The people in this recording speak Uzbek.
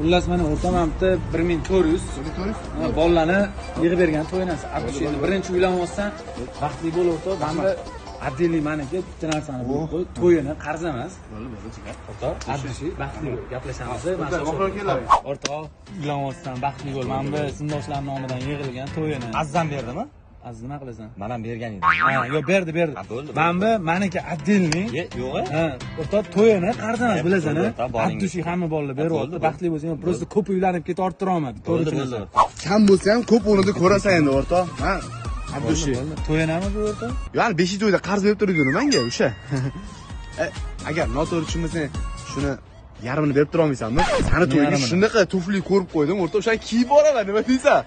xullas mana o'rta bitta bir ming to'rt yuz bolalarni yig'ib bergan to'yinasi endi birinchi uylanmasdan baxtli bo'l o'rta mana bu отдельный maniki bitta narsani bilib qo'y to'yini qarz emas. O'rtoq abdushi baxtli bo'l. Gaplashamiz. O'rtoq uylanmasdan baxtli bo'l. Mana bu sindoshlar nomidan yig'ilgan to'yini. Azzam berdimi? Aziz nima qilasan? Men ham bergan edim. ha yo'q berdi berdi. Bo'ldi, mana bu maniki отдельный yo'q. ha o'rtoq to'yini qarz emas Ha, bilasan abdushi hamma bolalar beryapti baxtli bo'lsang просто ko'p uylanib ketib orttira olmadi to'g'ri kam bo'lsa ham ko'p o'rnida ko'rasan endi o'rtoq ha abdushi to'yinami bu o'rtoq yani beshinchi to'yda qarz berib turuvdingmi manga o'sha. E, agar noto'g'ri tushunmasang shuni yarmini berib turolmaysanmi? Sani to'yingga shunaqa tufli ko'rib qo'ydim o'rtoq o'shani kiyib boraman nima deysan